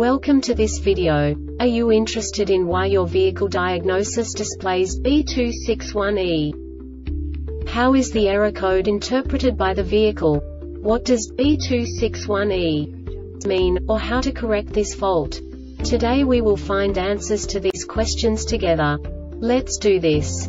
Welcome to this video. Are you interested in why your vehicle diagnosis displays B261E? How is the error code interpreted by the vehicle? What does B261E mean, or how to correct this fault? Today we will find answers to these questions together. Let's do this.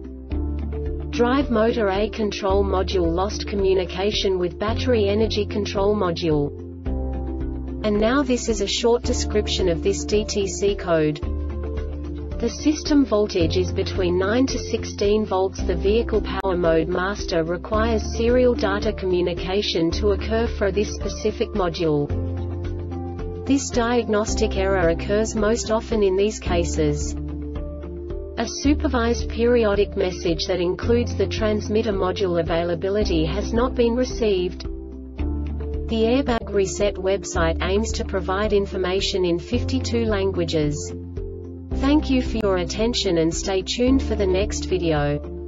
Drive motor A control module lost communication with battery energy control module. And now this is a short description of this DTC code. The system voltage is between 9 to 16 volts. The vehicle power mode master requires serial data communication to occur for this specific module. This diagnostic error occurs most often in these cases. A supervised periodic message that includes the transmitter module availability has not been received. The Airbag Reset website aims to provide information in 52 languages. Thank you for your attention and stay tuned for the next video.